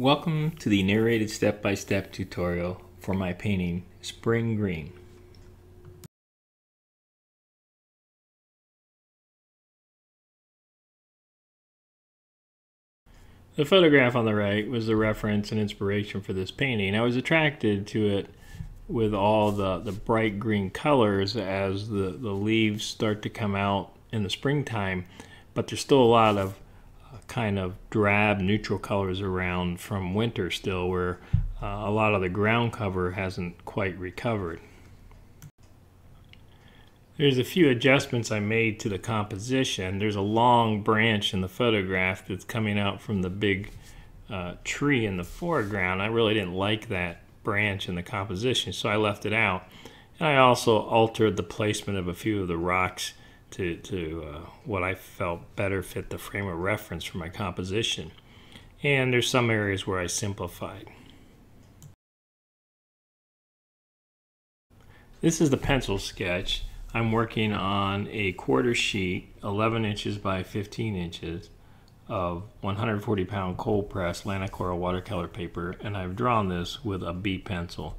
Welcome to the narrated step-by-step tutorial for my painting Spring Green. The photograph on the right was the reference and inspiration for this painting. I was attracted to it with all the, the bright green colors as the, the leaves start to come out in the springtime, but there's still a lot of kind of drab neutral colors around from winter still where uh, a lot of the ground cover hasn't quite recovered. There's a few adjustments I made to the composition. There's a long branch in the photograph that's coming out from the big uh, tree in the foreground. I really didn't like that branch in the composition, so I left it out. And I also altered the placement of a few of the rocks to, to uh, what I felt better fit the frame of reference for my composition. And there's some areas where I simplified. This is the pencil sketch. I'm working on a quarter sheet, 11 inches by 15 inches of 140 pound cold press Lanaquarelle watercolor paper and I've drawn this with a B pencil.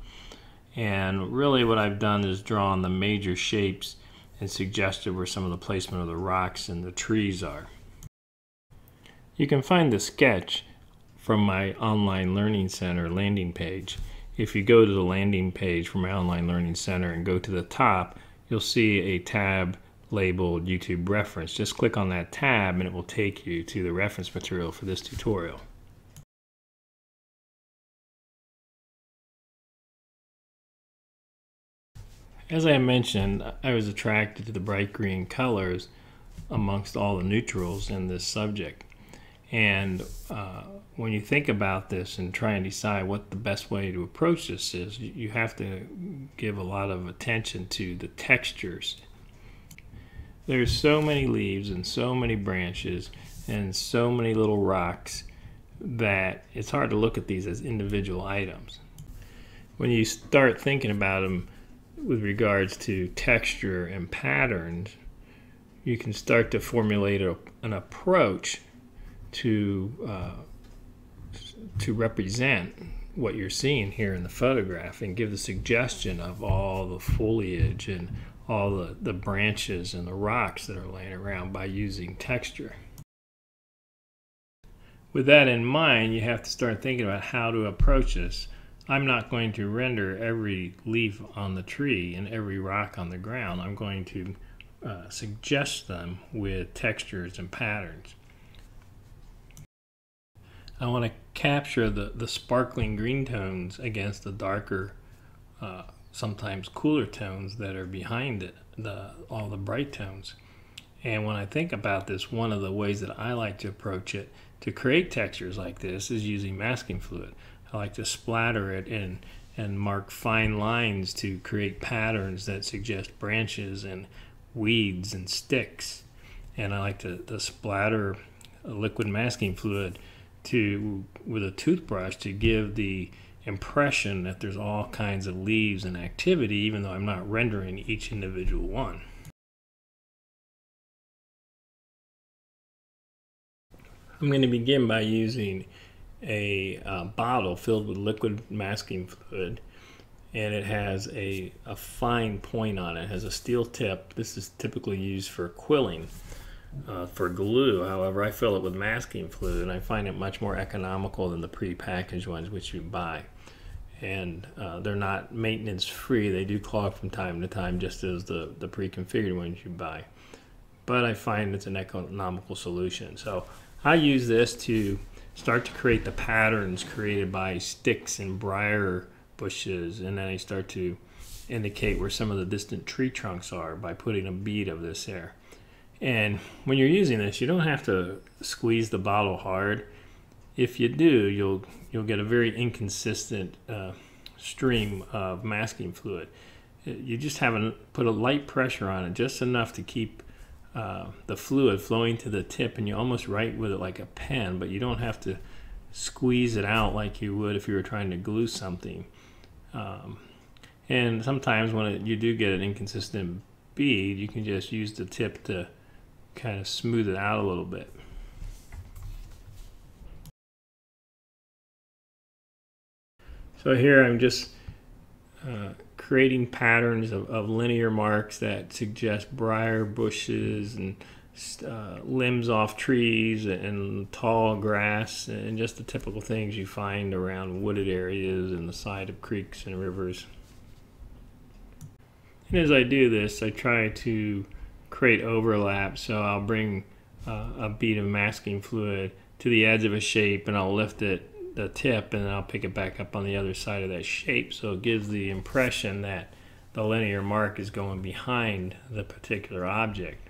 And really what I've done is drawn the major shapes and suggested where some of the placement of the rocks and the trees are. You can find the sketch from my online learning center landing page. If you go to the landing page for my online learning center and go to the top, you'll see a tab labeled YouTube reference. Just click on that tab and it will take you to the reference material for this tutorial. As I mentioned, I was attracted to the bright green colors amongst all the neutrals in this subject. And uh, when you think about this and try and decide what the best way to approach this is, you have to give a lot of attention to the textures. There's so many leaves and so many branches and so many little rocks that it's hard to look at these as individual items. When you start thinking about them with regards to texture and patterns, you can start to formulate a, an approach to uh, to represent what you're seeing here in the photograph and give the suggestion of all the foliage and all the, the branches and the rocks that are laying around by using texture. With that in mind, you have to start thinking about how to approach this. I'm not going to render every leaf on the tree and every rock on the ground. I'm going to uh, suggest them with textures and patterns. I want to capture the, the sparkling green tones against the darker, uh, sometimes cooler tones that are behind it, the, all the bright tones. And when I think about this, one of the ways that I like to approach it to create textures like this is using masking fluid. I like to splatter it and and mark fine lines to create patterns that suggest branches and weeds and sticks. And I like to, to splatter liquid masking fluid to with a toothbrush to give the impression that there's all kinds of leaves and activity even though I'm not rendering each individual one. I'm going to begin by using a uh, bottle filled with liquid masking fluid and it has a, a fine point on it. it has a steel tip. This is typically used for quilling uh, for glue. However I fill it with masking fluid and I find it much more economical than the pre-packaged ones which you buy. And uh, they're not maintenance free they do clog from time to time just as the, the pre-configured ones you buy. But I find it's an economical solution. So I use this to start to create the patterns created by sticks and briar bushes and then I start to indicate where some of the distant tree trunks are by putting a bead of this there. And when you're using this, you don't have to squeeze the bottle hard. If you do, you'll you'll get a very inconsistent uh, stream of masking fluid. You just have to put a light pressure on it, just enough to keep uh, the fluid flowing to the tip and you almost write with it like a pen, but you don't have to squeeze it out like you would if you were trying to glue something. Um, and sometimes when it, you do get an inconsistent bead, you can just use the tip to kind of smooth it out a little bit. So here I'm just uh, creating patterns of, of, linear marks that suggest briar bushes and uh, limbs off trees and tall grass and just the typical things you find around wooded areas and the side of creeks and rivers. And as I do this, I try to create overlap. So I'll bring uh, a bead of masking fluid to the edge of a shape and I'll lift it, the tip, and I'll pick it back up on the other side of that shape. So it gives the impression that the linear mark is going behind the particular object.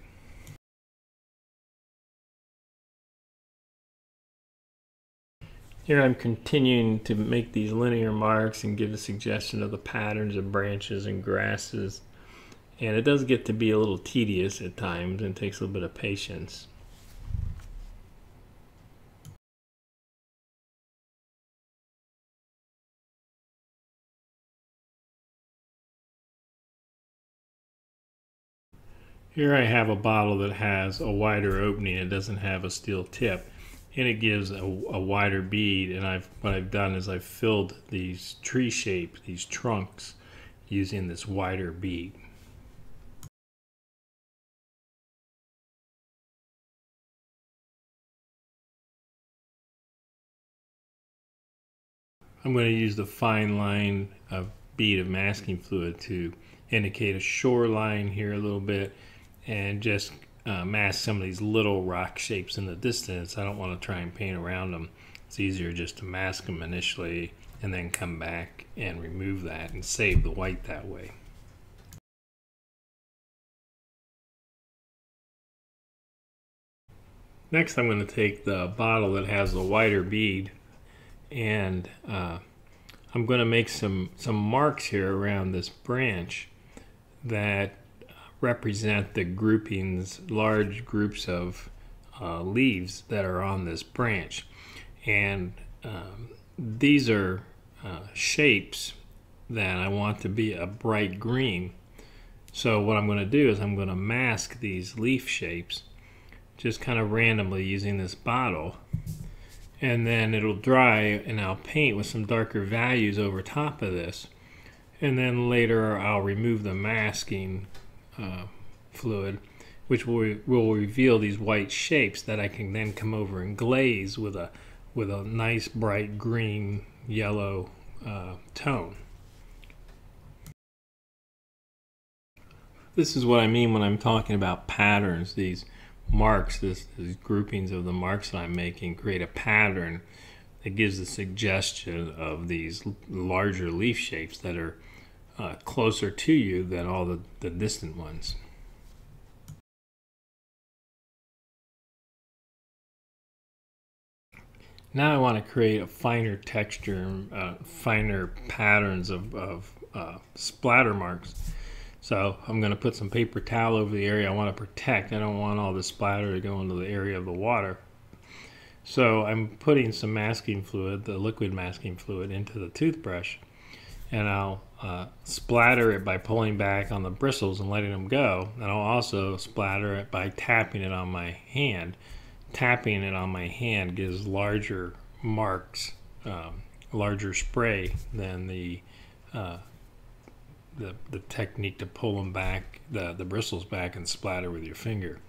Here I'm continuing to make these linear marks and give a suggestion of the patterns of branches and grasses and it does get to be a little tedious at times and takes a little bit of patience. Here I have a bottle that has a wider opening. It doesn't have a steel tip and it gives a, a, wider bead and I've what I've done is I've filled these tree shapes, these trunks using this wider bead. I'm going to use the fine line of bead of masking fluid to indicate a shoreline here a little bit and just uh, mask some of these little rock shapes in the distance. I don't want to try and paint around them. It's easier just to mask them initially and then come back and remove that and save the white that way. Next I'm going to take the bottle that has the wider bead and uh, I'm going to make some some marks here around this branch that represent the groupings, large groups of uh, leaves that are on this branch. And um, these are uh, shapes that I want to be a bright green. So what I'm going to do is I'm going to mask these leaf shapes just kind of randomly using this bottle and then it'll dry and I'll paint with some darker values over top of this and then later I'll remove the masking uh, fluid which will, will reveal these white shapes that I can then come over and glaze with a with a nice bright green yellow uh, tone. This is what I mean when I'm talking about patterns, these marks, this, these groupings of the marks that I'm making, create a pattern that gives the suggestion of these larger leaf shapes that are uh, closer to you than all the, the distant ones. Now I want to create a finer texture, uh, finer patterns of, of uh, splatter marks. So I'm going to put some paper towel over the area I want to protect. I don't want all the splatter to go into the area of the water. So I'm putting some masking fluid, the liquid masking fluid, into the toothbrush. And I'll uh, splatter it by pulling back on the bristles and letting them go. And I'll also splatter it by tapping it on my hand. Tapping it on my hand gives larger marks, um, larger spray than the uh, the, the technique to pull them back, the, the bristles back and splatter with your finger.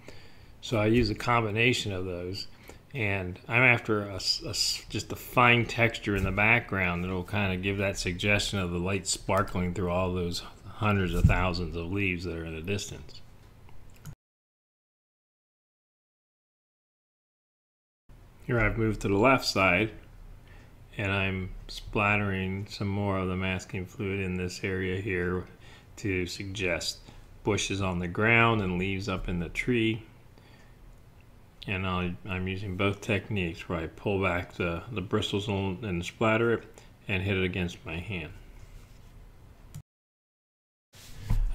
So I use a combination of those and I'm after a, a, just a fine texture in the background that will kind of give that suggestion of the light sparkling through all those hundreds of thousands of leaves that are in the distance. Here I've moved to the left side and I'm splattering some more of the masking fluid in this area here to suggest bushes on the ground and leaves up in the tree and i am using both techniques where I pull back the, the bristles and splatter it and hit it against my hand.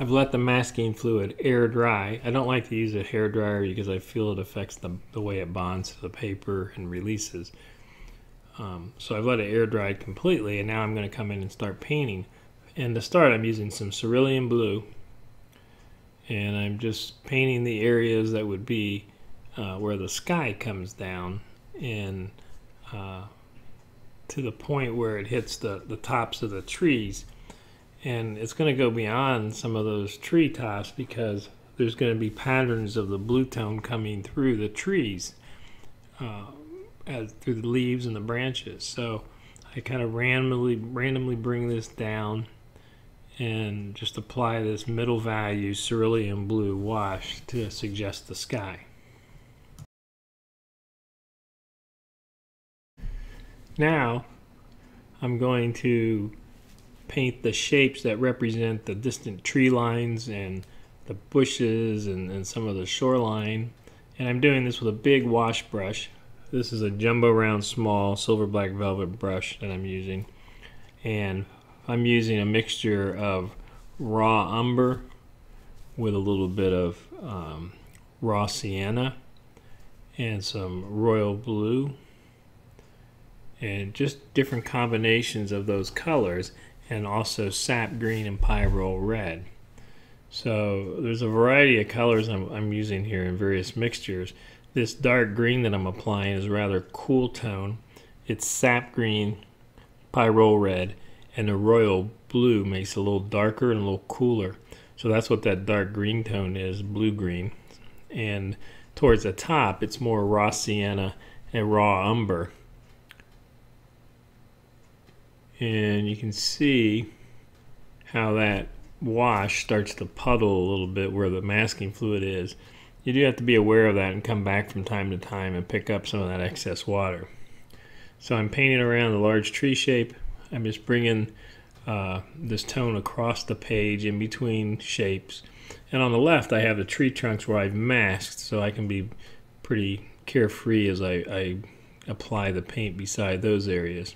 I've let the masking fluid air dry. I don't like to use a hair dryer because I feel it affects the, the way it bonds to the paper and releases. Um, so I've let it air dry completely and now I'm going to come in and start painting. And to start I'm using some cerulean blue and I'm just painting the areas that would be uh, where the sky comes down and uh, to the point where it hits the, the tops of the trees. And it's going to go beyond some of those tree tops because there's going to be patterns of the blue tone coming through the trees, uh, as, through the leaves and the branches. So I kind of randomly randomly bring this down and just apply this middle value cerulean blue wash to suggest the sky. Now I'm going to paint the shapes that represent the distant tree lines and the bushes and, and some of the shoreline. And I'm doing this with a big wash brush. This is a jumbo round small silver black velvet brush that I'm using. And I'm using a mixture of raw umber with a little bit of um, raw sienna and some royal blue and just different combinations of those colors and also sap green and pyrrole red. So there's a variety of colors I'm, I'm, using here in various mixtures. This dark green that I'm applying is rather cool tone. It's sap green, pyrrole red, and the royal blue makes it a little darker and a little cooler. So that's what that dark green tone is, blue green. And towards the top, it's more raw sienna and raw umber. And you can see how that wash starts to puddle a little bit where the masking fluid is. You do have to be aware of that and come back from time to time and pick up some of that excess water. So I'm painting around the large tree shape. I'm just bringing uh, this tone across the page in between shapes. And on the left, I have the tree trunks where I've masked, so I can be pretty carefree as I, I apply the paint beside those areas.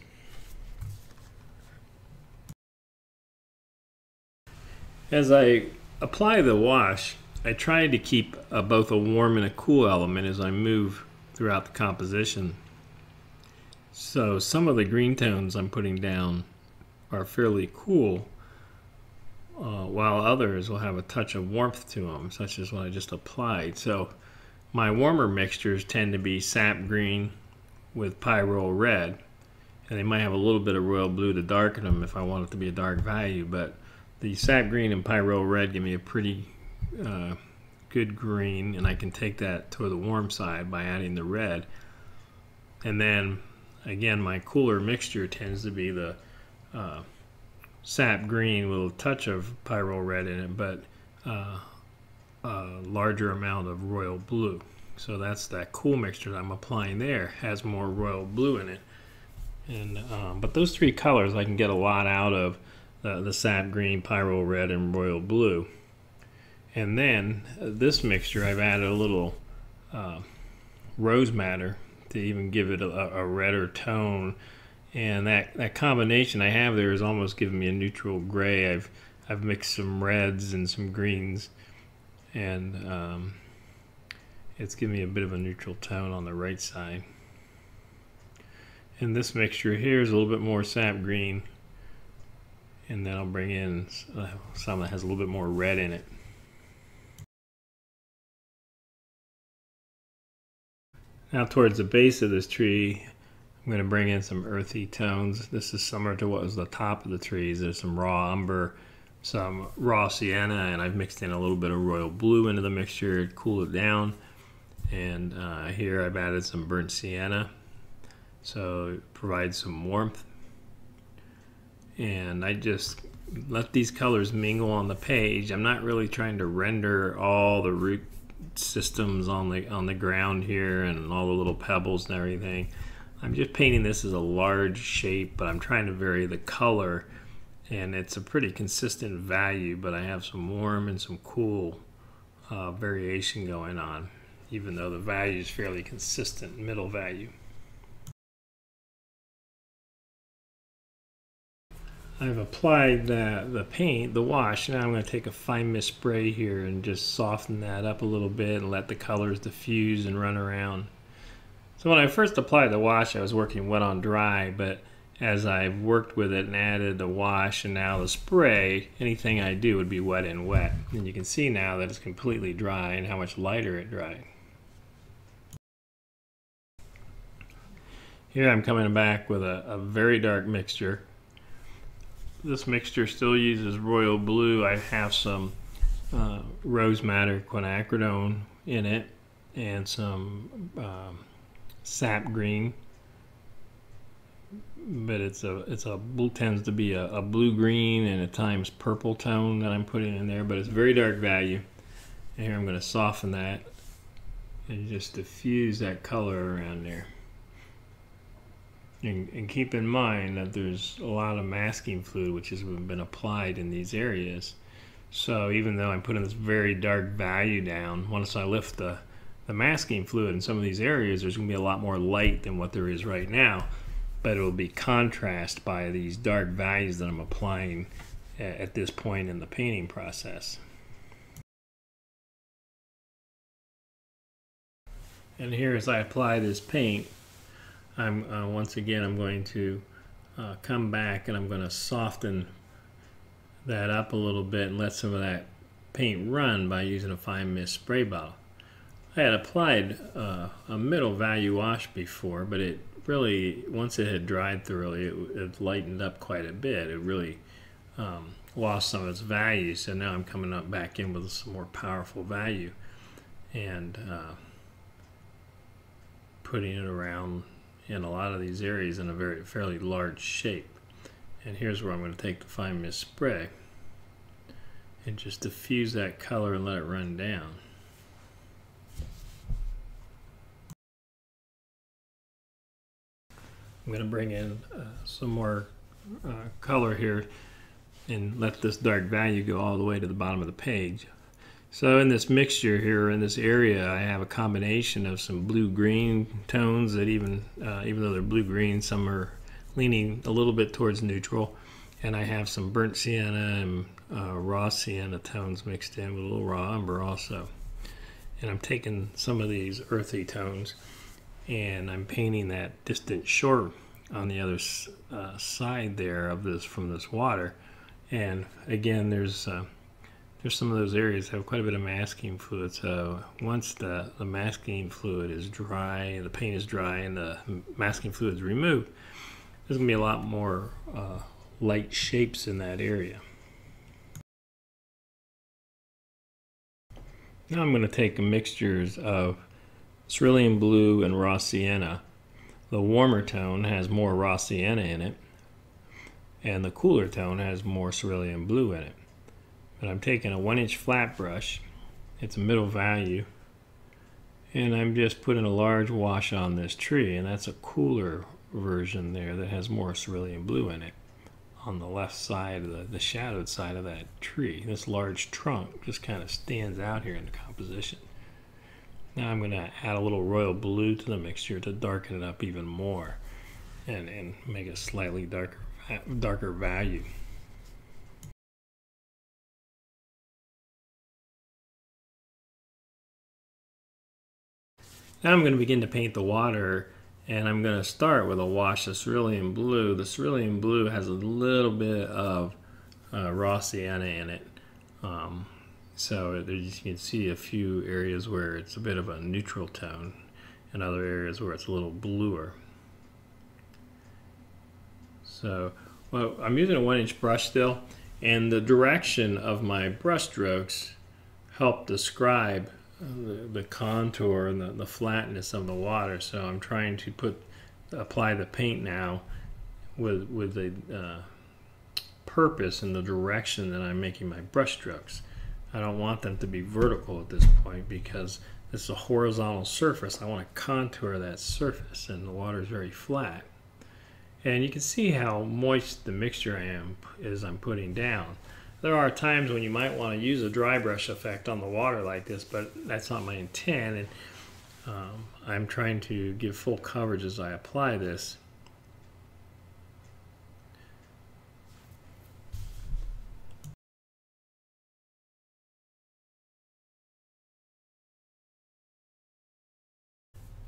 As I apply the wash, I try to keep both a warm and a cool element as I move throughout the composition. So some of the green tones I'm putting down are fairly cool, uh, while others will have a touch of warmth to them, such as what I just applied. So my warmer mixtures tend to be sap green with pyrrole red, and they might have a little bit of royal blue to darken them if I want it to be a dark value, but the sap green and pyrrole red give me a pretty uh, good green and I can take that to the warm side by adding the red. And then again my cooler mixture tends to be the uh, sap green with a touch of pyrrole red in it but uh, a larger amount of royal blue. So that's that cool mixture that I'm applying there has more royal blue in it. And um, but those three colors I can get a lot out of uh, the sap green, pyrrole red, and royal blue. And then uh, this mixture, I've added a little uh, rose madder to even give it a, a, redder tone. And that, that combination I have there is almost giving me a neutral gray. I've I've mixed some reds and some greens, and um, it's giving me a bit of a neutral tone on the right side. And this mixture here is a little bit more sap green and then I'll bring in uh, some that has a little bit more red in it. Now towards the base of this tree, I'm going to bring in some earthy tones. This is similar to what was the top of the trees. There's some raw umber, some raw sienna, and I've mixed in a little bit of royal blue into the mixture to cool it down. And uh, here I've added some burnt sienna, so it provides some warmth and I just let these colors mingle on the page. I'm not really trying to render all the root systems on the on the ground here and all the little pebbles and everything. I'm just painting this as a large shape, but I'm trying to vary the color and it's a pretty consistent value, but I have some warm and some cool uh, variation going on, even though the value is fairly consistent middle value. I've applied the, the paint, the wash, now I'm going to take a fine mist spray here and just soften that up a little bit and let the colors diffuse and run around. So when I first applied the wash, I was working wet on dry, but as I've worked with it and added the wash and now the spray, anything I do would be wet and wet. And you can see now that it's completely dry and how much lighter it dried. Here I'm coming back with a, a very dark mixture. This mixture still uses royal blue. I have some uh, rose madder quinacridone in it and some um, sap green. But it's a it's a tends to be a, a blue green and at times purple tone that I'm putting in there but it's very dark value. And here I'm going to soften that and just diffuse that color around there and, and keep in mind that there's a lot of masking fluid which has been applied in these areas so even though I'm putting this very dark value down once I lift the the masking fluid in some of these areas there's going to be a lot more light than what there is right now but it will be contrast by these dark values that I'm applying at this point in the painting process. And here as I apply this paint, I'm uh, once again I'm going to uh, come back and I'm going to soften that up a little bit and let some of that paint run by using a fine mist spray bottle. I had applied uh, a middle value wash before, but it really, once it had dried thoroughly, it, it lightened up quite a bit. It really um, lost some of its value. So now I'm coming up back in with some more powerful value and uh, putting it around in a lot of these areas in a very fairly large shape. And here's where I'm going to take the fine mist spray and just diffuse that color and let it run down. I'm going to bring in uh, some more uh, color here and let this dark value go all the way to the bottom of the page. So in this mixture here in this area I have a combination of some blue-green tones that even uh, even though they're blue-green some are leaning a little bit towards neutral. And I have some burnt sienna and uh, raw sienna tones mixed in with a little raw umber also. And I'm taking some of these earthy tones and I'm painting that distant shore on the other uh, side there of this from this water. And again there's uh, there's some of those areas have quite a bit of masking fluid so once the, the masking fluid is dry the paint is dry and the masking fluid is removed there's going to be a lot more uh, light shapes in that area now I'm going to take mixtures of cerulean blue and raw sienna. The warmer tone has more raw sienna in it, and the cooler tone has more cerulean blue in it. But I'm taking a one inch flat brush, it's a middle value, and I'm just putting a large wash on this tree, and that's a cooler version there that has more cerulean blue in it on the left side of the, the shadowed side of that tree. This large trunk just kind of stands out here in the composition. Now I'm going to add a little royal blue to the mixture to darken it up even more and, and make a slightly darker, darker value. Now I'm going to begin to paint the water and I'm going to start with a wash of cerulean blue. The cerulean blue has a little bit of uh, raw sienna in it. Um, so you can see a few areas where it's a bit of a neutral tone and other areas where it's a little bluer. So well, I'm using a one inch brush still and the direction of my brush strokes help describe the, the contour and the, the flatness of the water. So I'm trying to put apply the paint now with with the uh, purpose and the direction that I'm making my brush strokes. I don't want them to be vertical at this point because it's a horizontal surface. I want to contour that surface and the water is very flat. And you can see how moist the mixture I am is I'm putting down. There are times when you might want to use a dry brush effect on the water like this, but that's not my intent. And um, I'm trying to give full coverage as I apply this.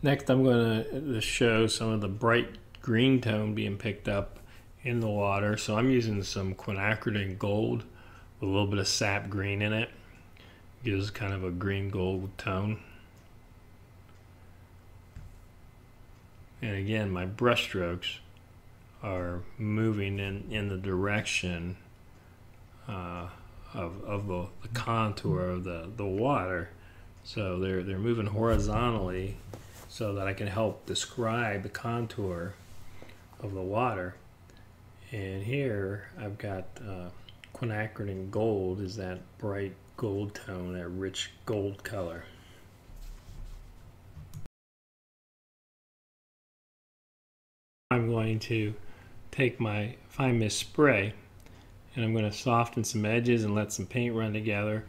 Next I'm going to show some of the bright green tone being picked up in the water. So I'm using some quinacridone gold a little bit of sap green in it. Gives kind of a green gold tone. And again, my brush strokes are moving in, in the direction uh, of, of the, the contour of the, the water. So they're, they're moving horizontally so that I can help describe the contour of the water. And here I've got uh, quinacridone gold is that bright gold tone, that rich gold color. I'm going to take my fine mist spray and I'm going to soften some edges and let some paint run together.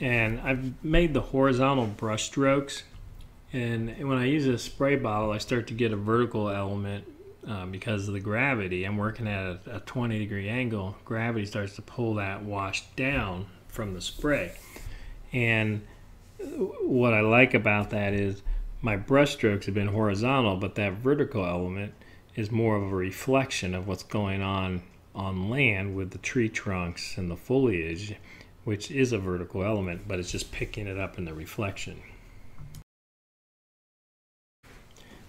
And I've made the horizontal brush strokes and when I use a spray bottle I start to get a vertical element uh, because of the gravity. I'm working at a, a 20 degree angle. Gravity starts to pull that wash down from the spray. And what I like about that is my brush strokes have been horizontal, but that vertical element is more of a reflection of what's going on on land with the tree trunks and the foliage, which is a vertical element, but it's just picking it up in the reflection.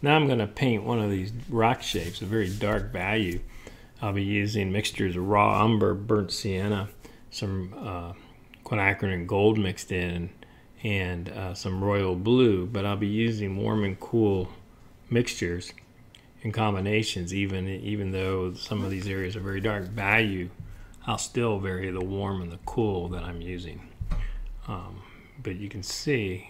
Now I'm going to paint one of these rock shapes, a very dark value. I'll be using mixtures of raw umber, burnt sienna, some uh, quinacridone gold mixed in, and uh, some royal blue, but I'll be using warm and cool mixtures and combinations, even, even though some of these areas are very dark value, I'll still vary the warm and the cool that I'm using. Um, but you can see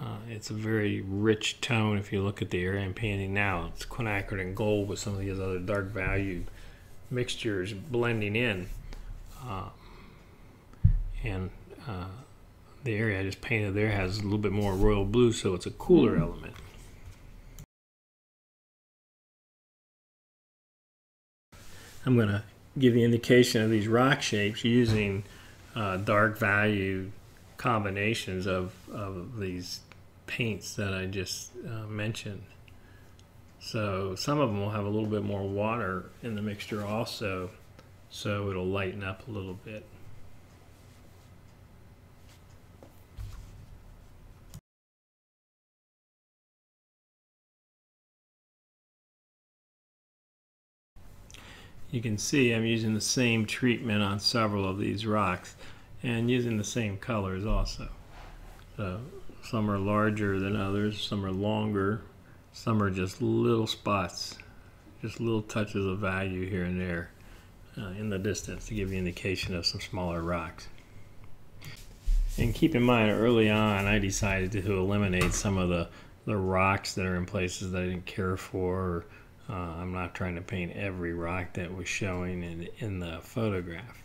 uh, it's a very rich tone if you look at the area I'm painting now. It's quinacridone gold with some of these other dark value mixtures blending in. Uh, and uh, the area I just painted there has a little bit more royal blue, so it's a cooler mm. element. I'm going to give the indication of these rock shapes using uh, dark value combinations of, of these paints that I just uh, mentioned. So some of them will have a little bit more water in the mixture also, so it'll lighten up a little bit. You can see I'm using the same treatment on several of these rocks and using the same colors also. So some are larger than others, some are longer, some are just little spots, just little touches of value here and there uh, in the distance to give you indication of some smaller rocks. And keep in mind, early on, I decided to eliminate some of the, the rocks that are in places that I didn't care for. Or, uh, I'm not trying to paint every rock that was showing in, in the photograph.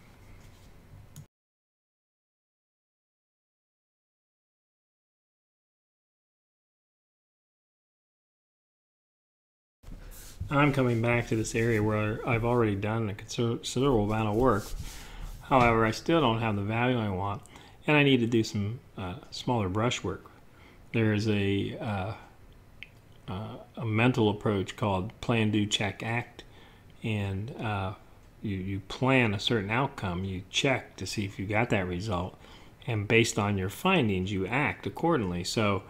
I'm coming back to this area where I've already done a considerable amount of work. However, I still don't have the value I want, and I need to do some uh, smaller brush work. There is a, uh, uh, a mental approach called plan, do, check, act, and uh, you, you plan a certain outcome, you check to see if you got that result, and based on your findings, you act accordingly. So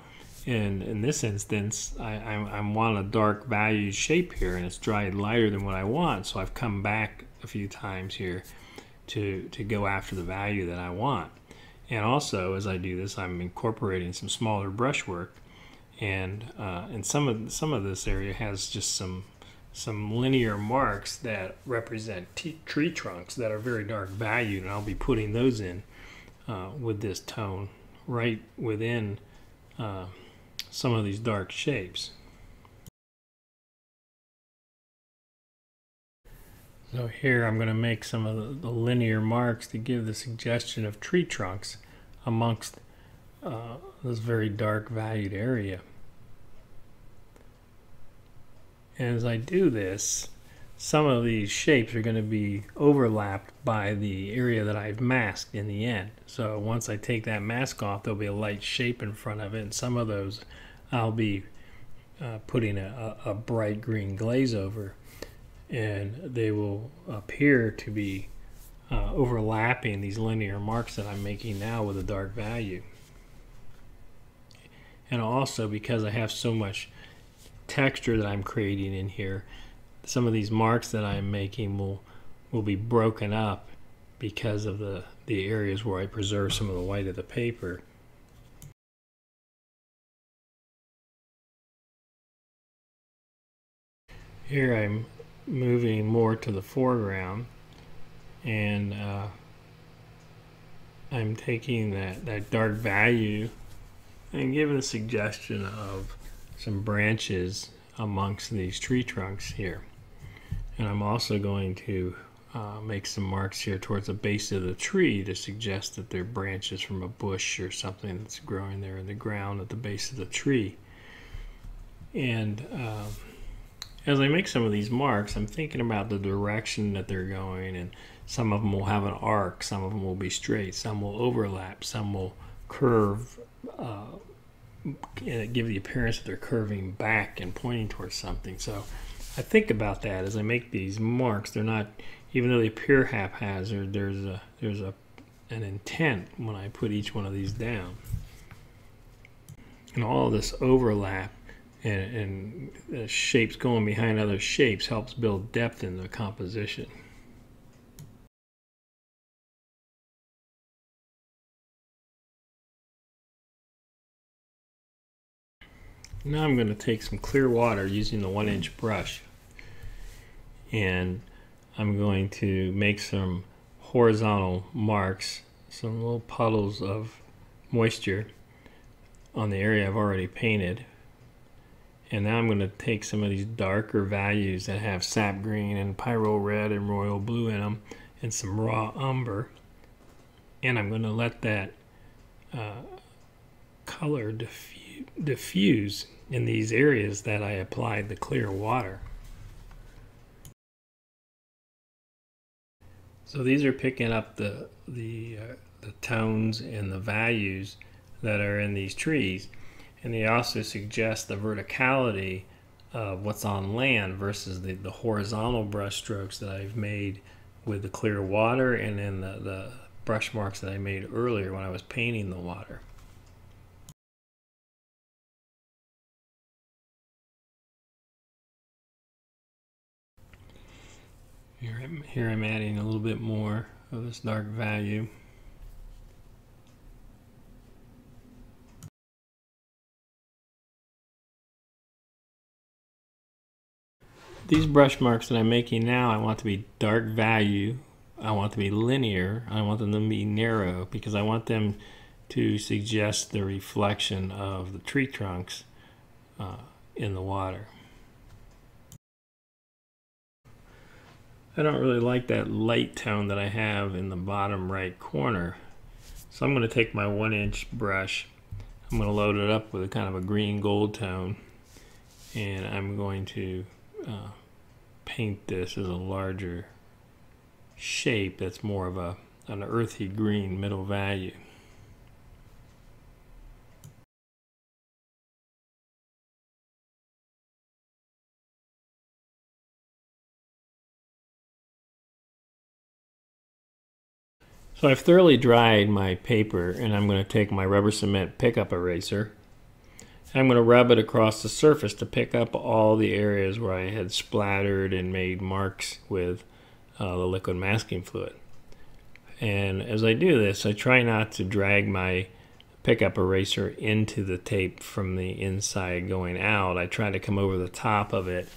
in in this instance, I, I, I want a dark value shape here, and it's dried lighter than what I want. So I've come back a few times here to to go after the value that I want. And also, as I do this, I'm incorporating some smaller brushwork, and uh, and some of some of this area has just some some linear marks that represent tree trunks that are very dark valued, and I'll be putting those in uh, with this tone right within. Uh, some of these dark shapes. So here I'm going to make some of the, linear marks to give the suggestion of tree trunks amongst uh, this very dark valued area. And as I do this, some of these shapes are going to be overlapped by the area that I've masked in the end. So once I take that mask off, there'll be a light shape in front of it, and some of those I'll be uh, putting a, a, bright green glaze over, and they will appear to be uh, overlapping these linear marks that I'm making now with a dark value. And also because I have so much texture that I'm creating in here, some of these marks that I'm making will will be broken up because of the, the areas where I preserve some of the white of the paper. Here I'm moving more to the foreground and uh, I'm taking that, that dark value and giving a suggestion of some branches amongst these tree trunks here. And I'm also going to uh, make some marks here towards the base of the tree to suggest that they're branches from a bush or something that's growing there in the ground at the base of the tree. And uh, as I make some of these marks, I'm thinking about the direction that they're going, and some of them will have an arc, some of them will be straight, some will overlap, some will curve, uh, and give the appearance that they're curving back and pointing towards something. So I think about that as I make these marks. They're not, even though they appear haphazard, there's a there's a an intent when I put each one of these down. And all this overlap and, and shapes going behind other shapes helps build depth in the composition. Now I'm going to take some clear water using the one inch brush and I'm going to make some horizontal marks, some little puddles of moisture on the area I've already painted and now I'm going to take some of these darker values that have sap green and pyrrole red and royal blue in them and some raw umber. And I'm going to let that uh, color diffuse, diffuse in these areas that I applied the clear water. So these are picking up the, the, uh, the tones and the values that are in these trees. And they also suggest the verticality of what's on land versus the, the horizontal brush strokes that I've made with the clear water and then the, the brush marks that I made earlier when I was painting the water. Here I'm, here I'm adding a little bit more of this dark value. These brush marks that I'm making now, I want to be dark value. I want to be linear. I want them to be narrow because I want them to suggest the reflection of the tree trunks uh, in the water. I don't really like that light tone that I have in the bottom right corner. So I'm going to take my one inch brush, I'm going to load it up with a kind of a green gold tone, and I'm going to uh, paint this as a larger shape that's more of a an earthy green middle value. So I've thoroughly dried my paper and I'm going to take my rubber cement pickup eraser I'm going to rub it across the surface to pick up all the areas where I had splattered and made marks with uh, the liquid masking fluid. And as I do this, I try not to drag my pickup eraser into the tape from the inside going out. I try to come over the top of it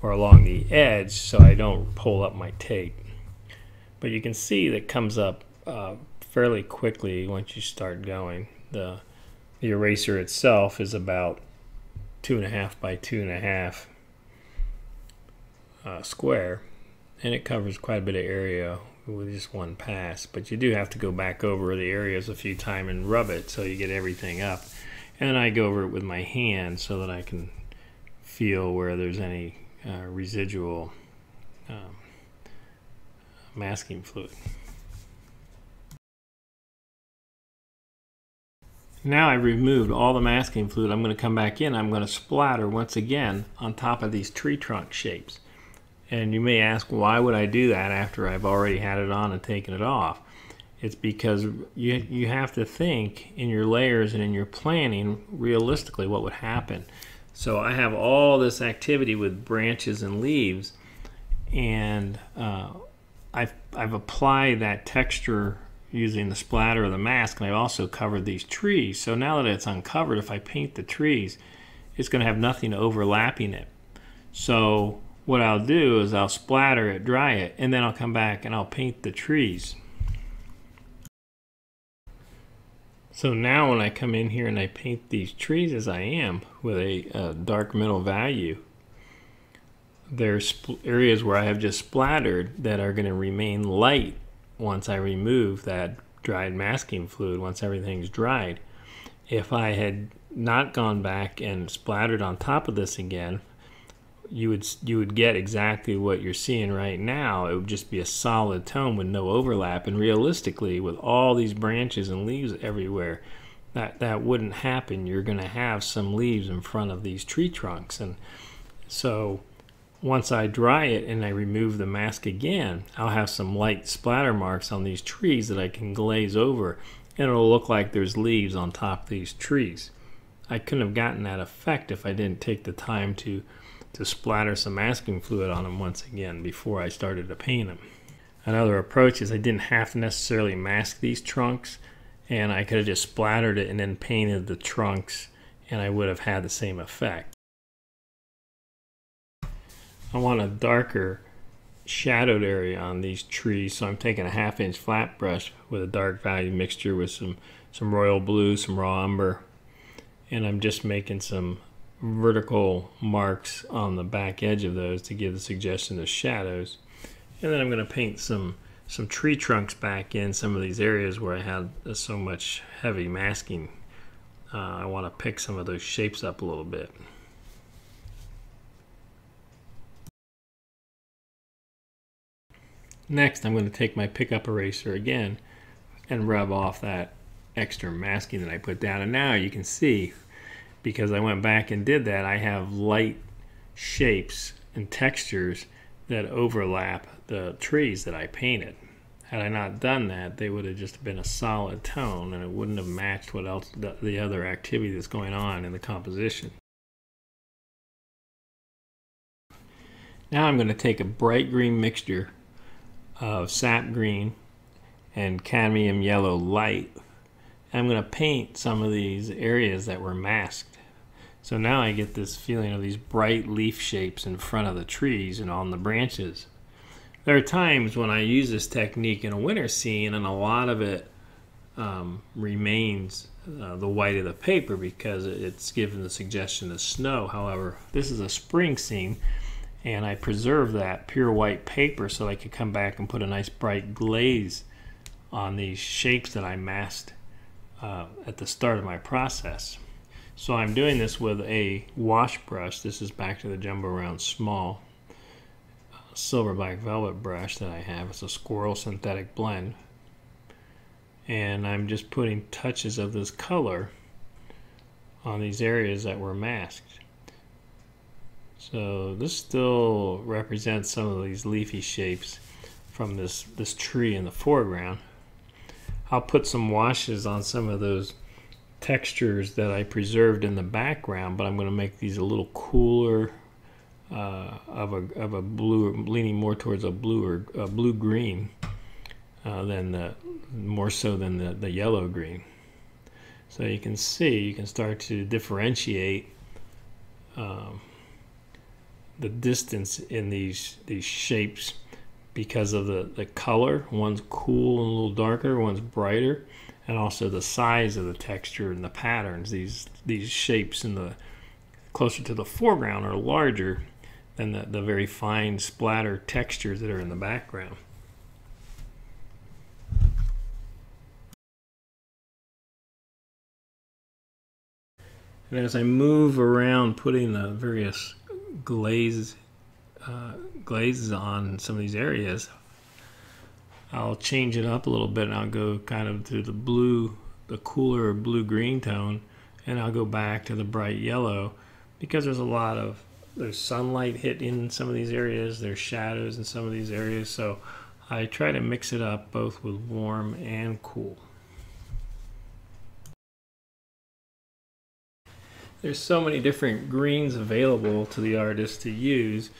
or along the edge so I don't pull up my tape. But you can see that comes up uh, fairly quickly once you start going. The the eraser itself is about two and a half by two and a half uh, square and it covers quite a bit of area with just one pass but you do have to go back over the areas a few times and rub it so you get everything up and I go over it with my hand so that I can feel where there's any uh, residual um, masking fluid. Now I've removed all the masking fluid. I'm going to come back in. I'm going to splatter once again on top of these tree trunk shapes. And you may ask, why would I do that after I've already had it on and taken it off? It's because you, you have to think in your layers and in your planning realistically what would happen. So I have all this activity with branches and leaves, and uh, I've, I've applied that texture using the splatter of the mask, and I also covered these trees. So now that it's uncovered, if I paint the trees, it's going to have nothing overlapping it. So what I'll do is I'll splatter it, dry it, and then I'll come back and I'll paint the trees. So now when I come in here and I paint these trees as I am with a, a dark middle value, there's areas where I have just splattered that are going to remain light once I remove that dried masking fluid, once everything's dried. If I had not gone back and splattered on top of this again, you would you would get exactly what you're seeing right now. It would just be a solid tone with no overlap. And realistically, with all these branches and leaves everywhere, that that wouldn't happen. You're going to have some leaves in front of these tree trunks, and so once I dry it and I remove the mask again, I'll have some light splatter marks on these trees that I can glaze over, and it'll look like there's leaves on top of these trees. I couldn't have gotten that effect if I didn't take the time to to splatter some masking fluid on them once again before I started to paint them. Another approach is I didn't have to necessarily mask these trunks and I could have just splattered it and then painted the trunks and I would have had the same effect. I want a darker shadowed area on these trees so I'm taking a half inch flat brush with a dark value mixture with some some royal blue, some raw umber and I'm just making some vertical marks on the back edge of those to give the suggestion of shadows. And then I'm going to paint some some tree trunks back in some of these areas where I had so much heavy masking. Uh, I want to pick some of those shapes up a little bit. Next, I'm going to take my pickup eraser again and rub off that extra masking that I put down. And now you can see because I went back and did that, I have light shapes and textures that overlap the trees that I painted. Had I not done that, they would have just been a solid tone and it wouldn't have matched what else the, the other activity that's going on in the composition. Now I'm going to take a bright green mixture of sap green and cadmium yellow light. I'm going to paint some of these areas that were masked. So now I get this feeling of these bright leaf shapes in front of the trees and on the branches. There are times when I use this technique in a winter scene and a lot of it um, remains uh, the white of the paper because it's given the suggestion of snow. However, this is a spring scene and I preserve that pure white paper so I could come back and put a nice bright glaze on these shapes that I masked uh, at the start of my process. So I'm doing this with a wash brush. This is back to the Jumbo Round Small uh, silver black velvet brush that I have. It's a squirrel synthetic blend. And I'm just putting touches of this color on these areas that were masked. So this still represents some of these leafy shapes from this, this tree in the foreground. I'll put some washes on some of those textures that I preserved in the background, but I'm going to make these a little cooler uh, of a of a blue, leaning more towards a blue or a blue green uh, than the more so than the the yellow green. So you can see you can start to differentiate um, the distance in these these shapes because of the the color. One's cool and a little darker, one's brighter and also the size of the texture and the patterns. These these shapes in the closer to the foreground are larger than the, the very fine splatter textures that are in the background. And as I move around putting the various glaze, uh, glazes on some of these areas, I'll change it up a little bit and I'll go kind of to the blue, the cooler blue green tone, and I'll go back to the bright yellow because there's a lot of there's sunlight hit in some of these areas, there's shadows in some of these areas, so I try to mix it up both with warm and cool. There's so many different greens available to the artist to use,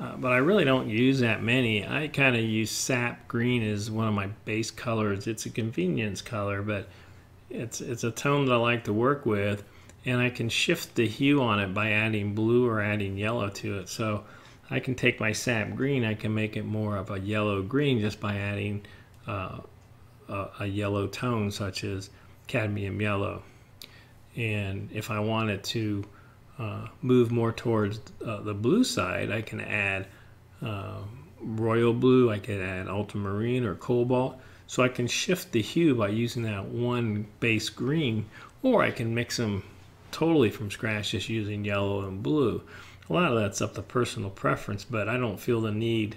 uh, but I really don't use that many. I kind of use sap green as one of my base colors. It's a convenience color, but it's it's a tone that I like to work with, and I can shift the hue on it by adding blue or adding yellow to it. So I can take my sap green, I can make it more of a yellow green just by adding uh, a, a yellow tone such as cadmium yellow. And if I wanted to uh, move more towards uh, the blue side, I can add uh, royal blue, I could add ultramarine or cobalt. So I can shift the hue by using that one base green, or I can mix them totally from scratch just using yellow and blue. A lot of that's up to personal preference, but I don't feel the need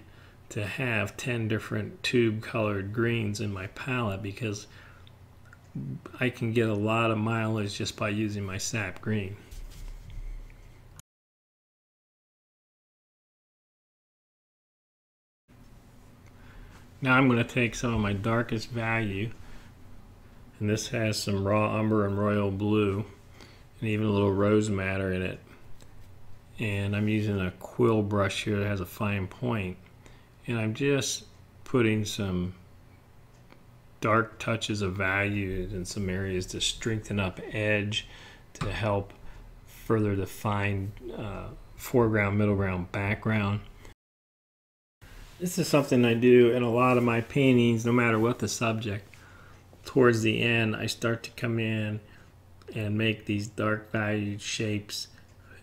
to have 10 different tube colored greens in my palette because I can get a lot of mileage just by using my sap green. Now I'm going to take some of my darkest value and this has some raw umber and royal blue and even a little rose madder in it and I'm using a quill brush here that has a fine point and I'm just putting some dark touches of value in some areas to strengthen up edge to help further define uh, foreground, middle ground, background. This is something I do in a lot of my paintings, no matter what the subject. Towards the end, I start to come in and make these dark valued shapes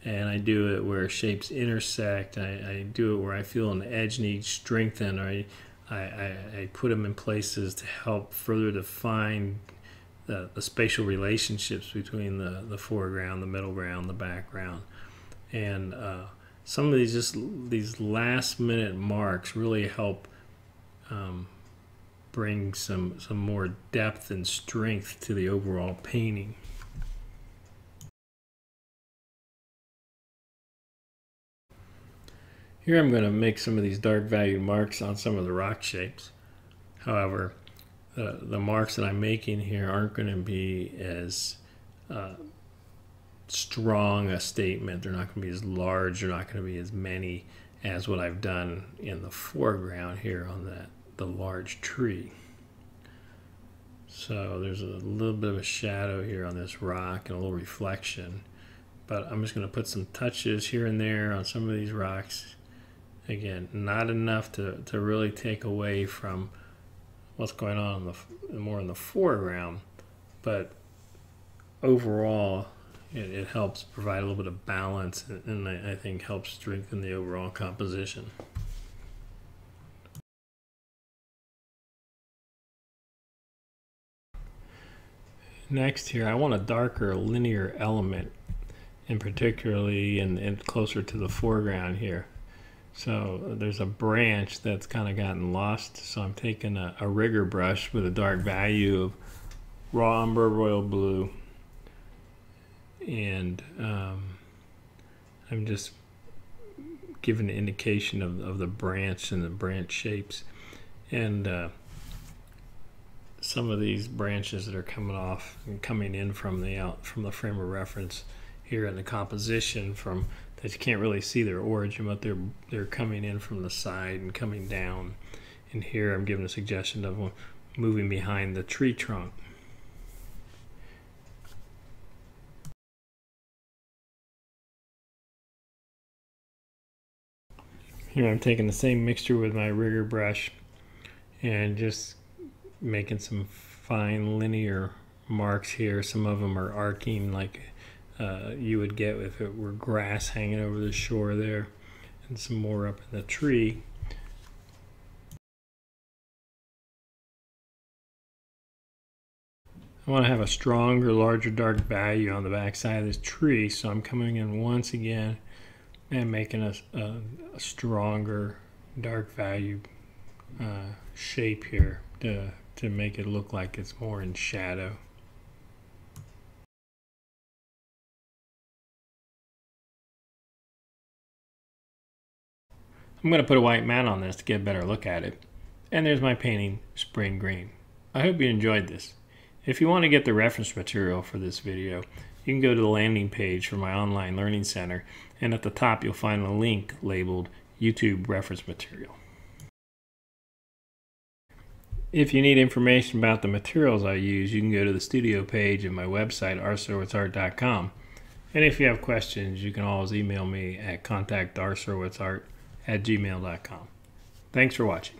and I do it where shapes intersect. I, I do it where I feel an edge needs strengthened, or I, I, I, put them in places to help further define the, the spatial relationships between the, the foreground, the middle ground, the background. And uh, some of these just these last minute marks really help um, bring some some more depth and strength to the overall painting. Here I'm going to make some of these dark valued marks on some of the rock shapes. However, uh, the marks that I'm making here aren't going to be as uh, strong a statement. They're not going to be as large. They're not going to be as many as what I've done in the foreground here on that the large tree. So there's a little bit of a shadow here on this rock and a little reflection. But I'm just going to put some touches here and there on some of these rocks again, not enough to, to really take away from what's going on in the, more in the foreground, but overall, it, it helps provide a little bit of balance and, and I, I think helps strengthen the overall composition. Next here, I want a darker linear element, and particularly in closer to the foreground here. So there's a branch that's kind of gotten lost. So I'm taking a, a rigger brush with a dark value of raw umber royal blue. And um, I'm just giving an indication of, of the branch and the branch shapes. And uh, some of these branches that are coming off and coming in from the out from the frame of reference here in the composition from that you can't really see their origin, but they're they're coming in from the side and coming down. And here I'm giving a suggestion of moving behind the tree trunk. Here I'm taking the same mixture with my rigger brush and just making some fine linear marks here. Some of them are arcing like uh, you would get if it were grass hanging over the shore there and some more up in the tree. I want to have a stronger, larger dark value on the back side of this tree, so I'm coming in once again and making a, a, a stronger dark value uh, shape here to, to make it look like it's more in shadow. I'm going to put a white mat on this to get a better look at it. And there's my painting, Spring Green. I hope you enjoyed this. If you want to get the reference material for this video, you can go to the landing page for my online learning center, and at the top you'll find a link labeled YouTube reference material. If you need information about the materials I use, you can go to the studio page of my website, rsurowiczart.com. And if you have questions, you can always email me at contactrsurowiczart at gmail.com. Thanks for watching.